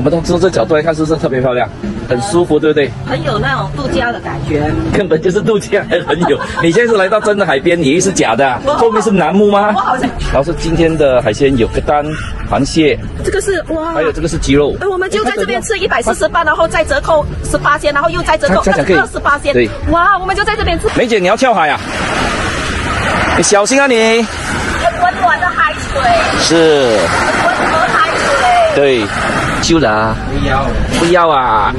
我们从这角度来看，是不是特别漂亮？很舒服，对不对？很有那种度假的感觉。根本就是度假，还很有。你现在是来到真的海边，你以为是假的？后面是楠木吗？我好像。然后是今天的海鲜有个蛋、螃蟹，这个是哇，还有这个是鸡肉。哎，我们就在这边吃一百四十八，然后再折扣十八仙，然后又再折扣二十八仙。对，哇，我们就在这边吃。梅姐，你要跳海啊？你小心啊你！温暖的海水。是。温和海水。对。就了，不要，不要啊，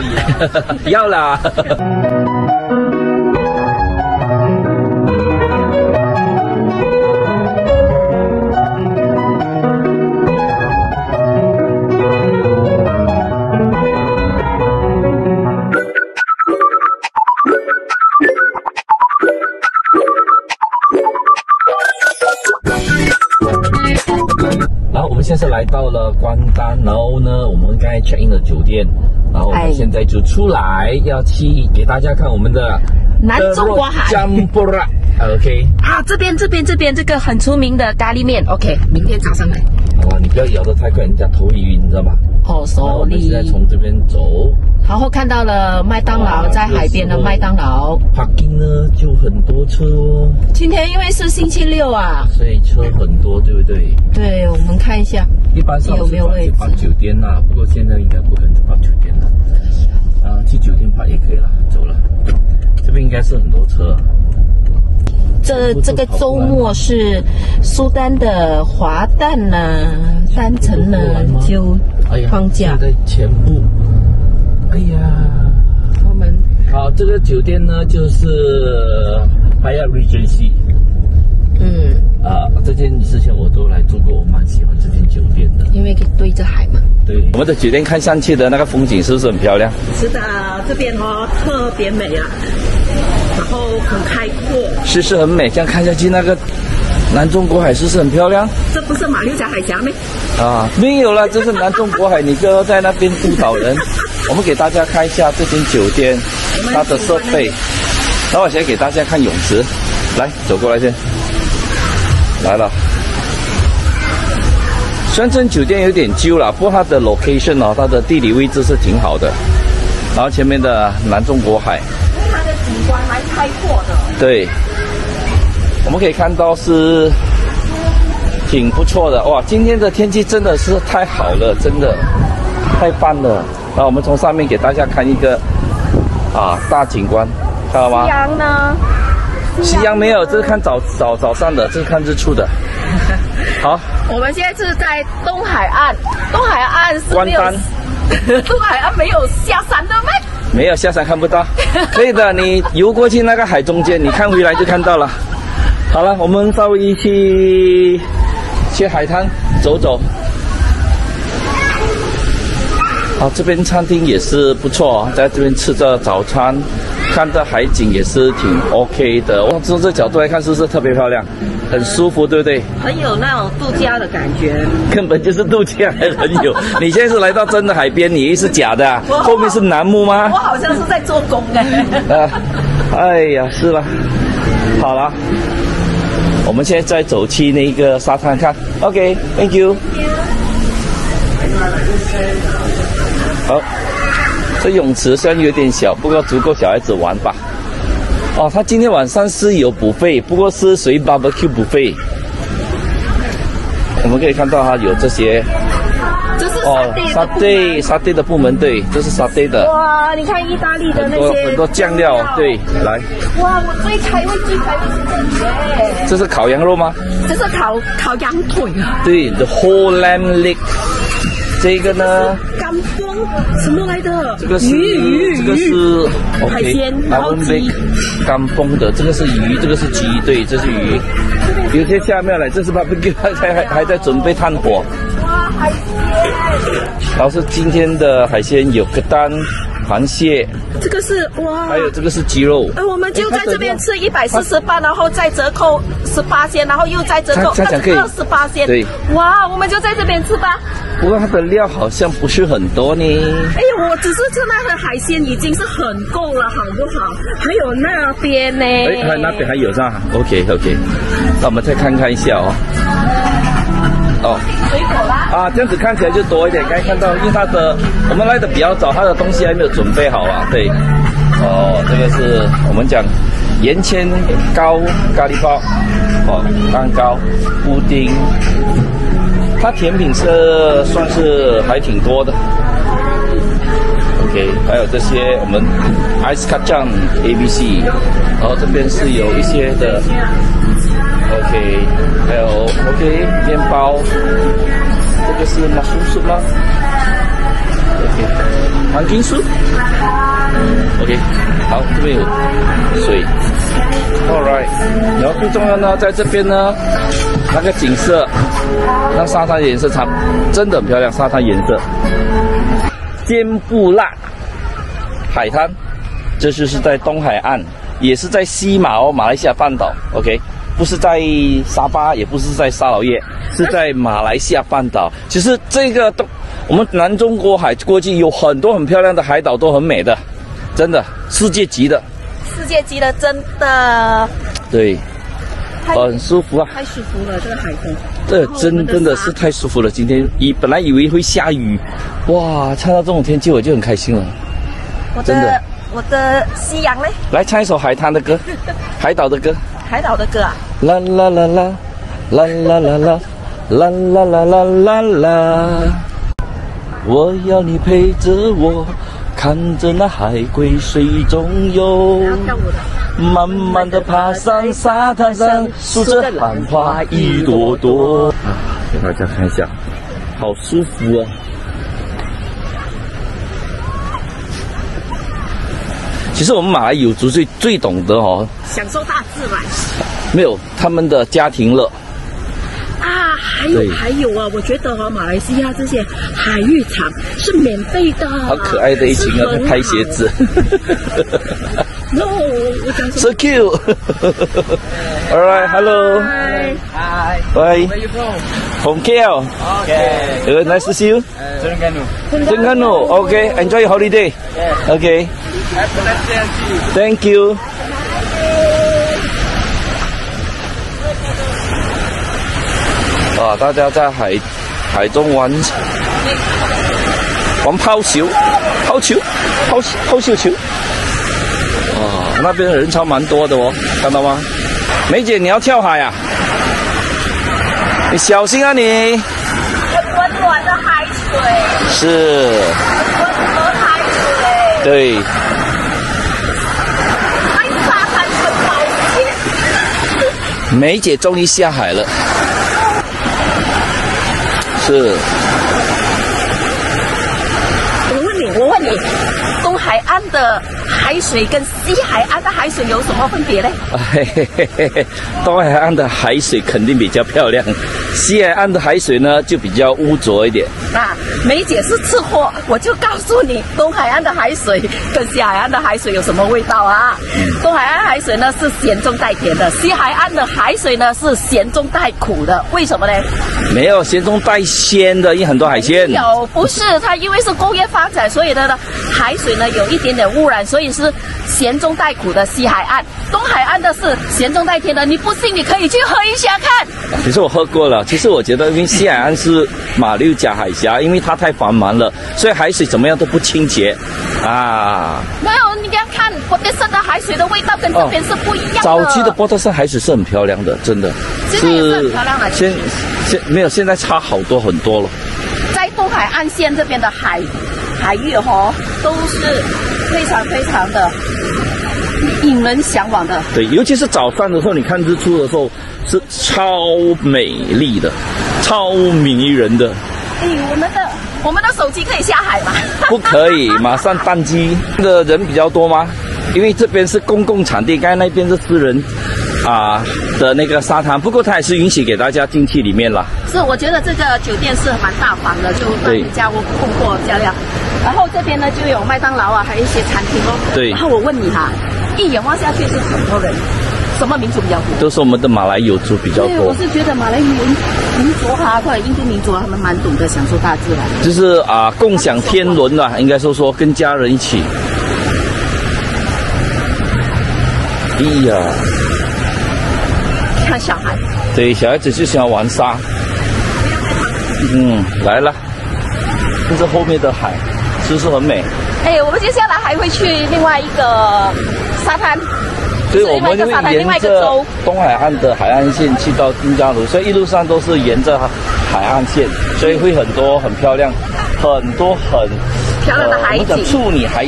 不要了。现在来到了关丹，然后呢，check in 的酒店，然后我们现在就出来要去给大家看我们的南中国海。OK。啊，这边这边这边这个很出名的咖喱面，OK，明天早上来。好吧，你不要摇得太快，人家头晕，你知道吗？哦，所以。现在从这边走。然后看到了麦当劳，在海边的麦当劳。Parking 呢就很多车哦。今天因为是星期六啊，所以车很多，对不对？对，我们看一下。一般上有没有位置？酒店呐，不过现在应该不可能跑酒店了。啊，去酒店拍也可以了，走了。这边应该是很多车。这这个周末是苏丹的华诞呢，单程呢就放假。在全部。哎呀，我们好，这个酒店呢就是 Hyatt Regency。嗯啊，这间之前我都来住过，我蛮喜欢这间酒店的，因为可以对着海嘛。对，我们的酒店看上去的那个风景是不是很漂亮？是的，这边哦特别美啊，然后很开阔，是是很美，这样看下去那个南中国海是不是很漂亮？这不是马六甲海峡吗？啊，没有了，这是南中国海，你就要在那边误导人。我们给大家看一下这间酒店，它的设备。那我先给大家看泳池，来走过来先。来了，深圳酒店有点旧了，不过它的 location 哦，它的地理位置是挺好的。然后前面的南中国海，它的景观蛮开阔的。对，我们可以看到是挺不错的哇！今天的天气真的是太好了，真的太棒了。那我们从上面给大家看一个啊大景观，看到吗？夕阳呢？夕阳没有，这是看早早早上的，这是看日出的。好，我们现在是在东海岸，东海岸是关丹，东海岸没有下山的吗？没有下山看不到，可以的，你游过去那个海中间，你看回来就看到了。好了，我们稍微一起去海滩走走。好，这边餐厅也是不错，在这边吃着早餐，看着海景也是挺 OK 的。从这角度来看，是不是特别漂亮？很舒服，对不对？很有那种度假的感觉。根本就是度假，还很有。你现在是来到真的海边，你是假的？后面是楠木吗？我好像是在做工哎。啊，哎呀，是吧。好了，我们现在再走去那个沙滩看。OK，Thank you。好，这泳池虽然有点小，不过足够小孩子玩吧。哦，他今天晚上是有补费，不过是随 barbecue 补费。我们可以看到哈，有这些。这是沙地沙地沙地的部门对，这是沙地的。哇，你看意大利的那些很多酱料，对，来。哇，我最开胃最开胃是这里。这是烤羊肉吗？这是烤烤羊腿啊。对，the whole lamb leg。这个呢？干风什么来的？这个是这个是海鲜，然后鸡。干风的，这个是鱼，这个是鸡，对，这是鱼。有些下面来，这是 barbecue，还还还在准备炭火。哇，海鲜！然后是今天的海鲜有个蛋。螃蟹，这个是哇，还有这个是鸡肉。呃，我们就在这边吃一百四十八，然后再折扣十八仙，然后又再折扣二十八仙。对，哇，我们就在这边吃吧。不过它的料好像不是很多呢。哎呦，我只是吃那个海鲜已经是很够了，好不好？还有那边呢？哎，还那边还有啥？OK OK，那我们再看看一下哦。哦，水果啦。啊，这样子看起来就多一点。刚才看到，因为它的我们来的比较早，它的东西还没有准备好啊。对，哦，这个是我们讲盐签糕咖喱包，哦，蛋糕、布丁，它甜品是算是还挺多的。OK，还有这些我们 ice cut 酱 A B C，然后这边是有一些的。OK，还有 OK 面包，这是马苏苏吗？OK，黄金酥。OK，好，这边有水。All right，然后最重要呢，在这边呢，那个景色，那沙滩颜色差，真的很漂亮，沙滩颜色。尖布辣海滩，这就是在东海岸，也是在西马哦，马来西亚半岛。OK。不是在沙巴，也不是在沙劳越，是在马来西亚半岛。其实这个都，我们南中国海过去有很多很漂亮的海岛，都很美的，真的世界级的。世界级的，真的。对，很舒服啊。太舒服了，这个海风。这真真的是太舒服了。今天以本来以为会下雨，哇，看到这种天气我就很开心了。真的，我的夕阳嘞。来唱一首海滩的歌，海岛的歌。海岛的歌啊！啦啦啦啦，啦啦啦啦，啦啦啦啦啦啦。我要你陪着我，看着那海龟水中游，慢慢的爬上沙滩上，数着浪花一朵朵。啊，给大家看一下，好舒服哦！其实我们马来有族最最懂得哦，享受大自然。没有他们的家庭乐。啊，还有还有啊，我觉得哦，马来西亚这些海浴场是免费的。好可爱的一群啊，在拍鞋子。No，我讲 So cute. All right, hello. Hi. Bye. Where you from? From KL. Okay. Uh, nice to see you. Terengganu. Terengganu. Okay. Enjoy your holiday. Yeah. Okay. Have a nice day and see you. Thank you. 啊，大家在海海中玩玩抛球、抛球、抛抛绣球。啊，那边人潮蛮多的哦，看到吗？梅姐，你要跳海啊？你小心啊你！温暖的海水。是。温暖海水。对。梅 姐终于下海了。是。我问你，我问你，东海岸的海水跟西海岸的海水有什么分别呢？嘿嘿嘿嘿嘿，东海岸的海水肯定比较漂亮，西海岸的海水呢就比较污浊一点。那梅姐是吃货，我就告诉你，东海岸的海水跟西海岸的海水有什么味道啊？东海岸海水呢是咸中带甜的，西海岸的海水呢是咸中带苦的，为什么呢？没有咸中带鲜的，因为很多海鲜。有，不是它因为是工业发展，所以呢海水呢有一点点污染，所以是咸中带苦的西海岸。东海岸的是咸中带甜的，你不信你可以去喝一下看。其实我喝过了，其实我觉得因为西海岸是马六甲海峡，因为它太繁忙了，所以海水怎么样都不清洁啊。没有，你不要看波特森的海水的味道跟这边是不一样的。早期的波特森海水是很漂亮的，真的。现在也是很漂亮的。现现没有，现在差好多很多了。在东海岸线这边的海海域哦，都是非常非常的引人向往的。对，尤其是早上的时候，你看日出的时候是超美丽的，超迷人的。哎，我们的我们的手机可以下海吗？不可以，马上宕机。的人比较多吗？因为这边是公共场地，刚才那边是私人啊的那个沙滩，不过它也是允许给大家进去里面了。是，我觉得这个酒店是蛮大方的，就让家务供货加料。然后这边呢就有麦当劳啊，还有一些餐厅哦。对。然后我问你哈，一眼望下去是很多人，什么民族比较多？都是我们的马来友族比较多。对，我是觉得马来民民族哈，或者印度民族，他们蛮懂得享受大自然。就是啊，共享天伦啦，应该说说跟家人一起。哎呀，看小孩。对，小孩子就喜欢玩沙。嗯，来了，这是后面的海，是不是很美？哎，我们接下来还会去另外一个沙滩。所以我们就会沿着东海岸的海岸线去到丁加卢，所以一路上都是沿着海岸线，所以会很多很漂亮，很多很漂亮的海景。处女海，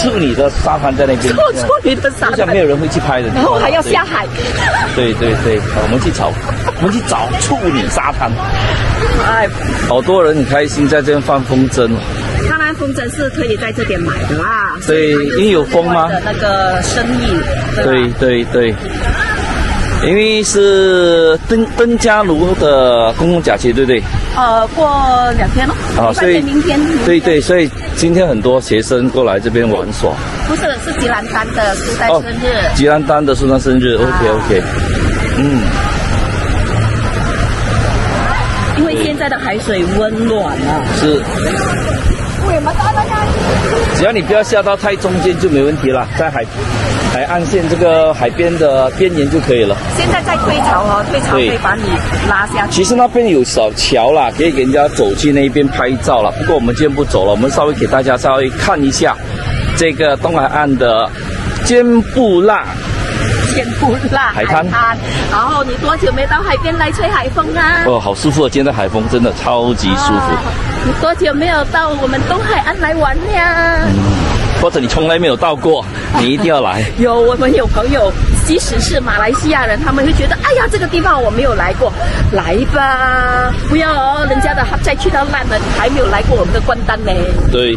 处女的沙滩在那边。处女的沙滩。想没有人会去拍的。然后还要下海。对对对，我们去找，我们去找处女沙滩。哎，好多人很开心在这边放风筝。风筝是可以在这边买的啦。对，因为有风吗？的那个生意。对对对，因为是登登嘉卢的公共假期，对不对？呃，过两天了。啊，所以明天。对对，所以今天很多学生过来这边玩耍。不是，是吉兰丹的苏丹生日。吉兰丹的苏丹生日，OK OK。嗯。因为现在的海水温暖了。是。只要你不要下到太中间就没问题了，在海海岸线这个海边的边沿就可以了。现在在退潮哦，退潮可以把你拉下去。其实那边有小桥啦，可以给人家走去那边拍照了。不过我们今天不走了，我们稍微给大家稍微看一下这个东海岸的尖布辣。尖布辣海滩。然后你多久没到海边来吹海风啊？哦，好舒服啊！今天的海风真的超级舒服。你多久没有到我们东海岸来玩呀？或者你从来没有到过，你一定要来。有，我们有朋友，即使是马来西亚人，他们会觉得，哎呀，这个地方我没有来过，来吧，不要哦，人家的再去到烂了，你还没有来过我们的关丹呢。对。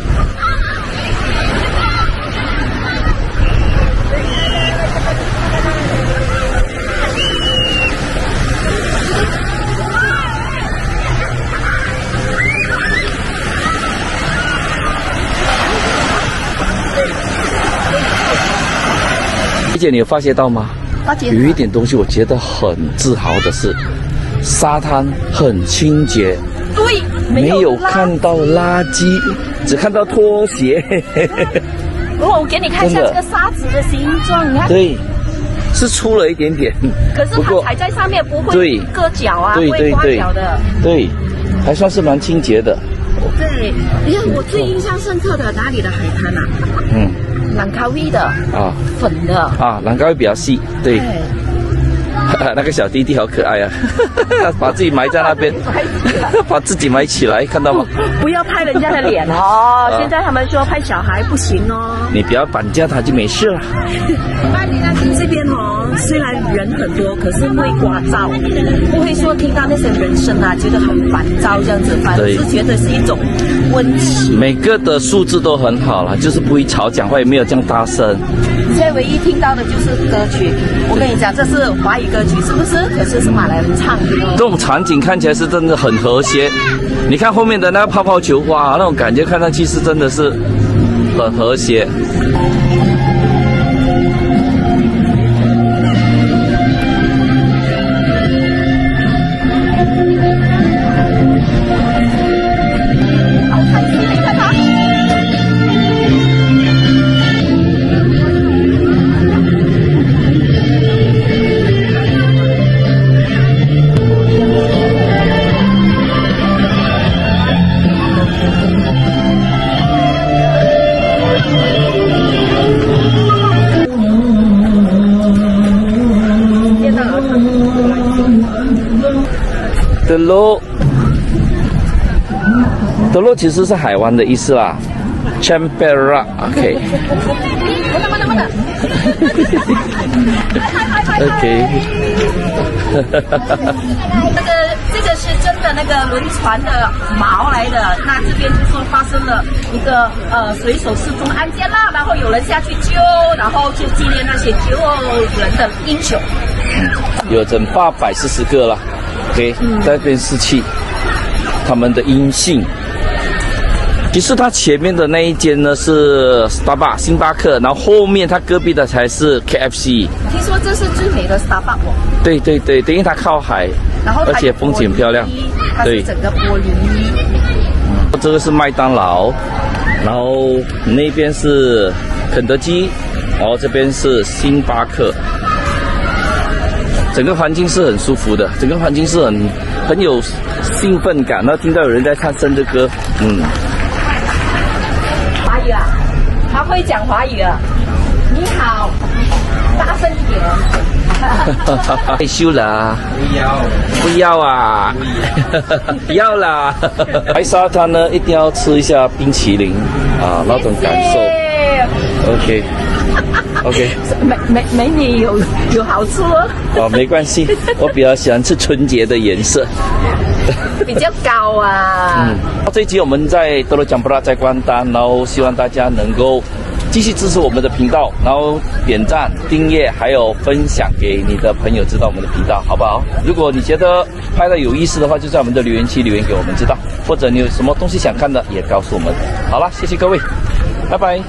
姐，你有发现到吗？有一点东西，我觉得很自豪的是，沙滩很清洁，对，没有看到垃圾，只看到拖鞋。哦，我给你看一下这个沙子的形状，你看，对，是粗了一点点，可是它踩在上面不会硌脚啊，不会刮脚的，对，还算是蛮清洁的。对，你看我最印象深刻的哪里的海滩啊？嗯。兰卡威的啊，粉的。啊，兰咖啡比较细，对。那个小弟弟好可爱啊，把自己埋在那边，把自己埋起来，看到吗？不要拍人家的脸哦，现在他们说拍小孩不行哦。你不要绑架他就没事了。这边哦，虽然人很多，可是会刮噪，不会说听到那些人声啊，觉得很烦躁这样子，反而是觉得是一种温情。每个的素质都很好了，就是不会吵，讲话也没有这样大声。现在唯一听到的就是歌曲，我跟你讲，这是华语歌是不是？可是是马来人唱的。这种场景看起来是真的很和谐。你看后面的那个泡泡球花，那种感觉看上去是真的是很和谐。德罗，德罗其实是海湾的意思啦。Champera，OK。OK。那个，这个是真的那个轮船的锚来的。那这边就说发生了一个呃水手失踪案件啦，然后有人下去救，然后就纪念那些救人的英雄。有整八百四十个了。OK，在边试气，他们的阴性。其实它前面的那一间呢是 Starbucks 星巴克，然后后面它隔壁的才是 KFC。听说这是最美的 Starbucks。对对对，因为它靠海，然后而且风景漂亮。对，整个玻璃。这个是麦当劳，然后那边是肯德基，然后这边是星巴克。整个环境是很舒服的，整个环境是很很有兴奋感。然后听到有人在唱生日歌，嗯，华语啊，他会讲华语啊。你好，大声一点。害羞啦，不要，不要啊，不要啦。白沙滩呢，一定要吃一下冰淇淋啊，那种感受。OK。OK，美美美女有有好处哦。哦，没关系，我比较喜欢吃纯洁的颜色，比较高啊。嗯，这一集我们在多罗江布拉在关单，然后希望大家能够继续支持我们的频道，然后点赞、订阅，还有分享给你的朋友知道我们的频道，好不好？如果你觉得拍的有意思的话，就在我们的留言区留言给我们知道，或者你有什么东西想看的，也告诉我们。好了，谢谢各位，拜拜。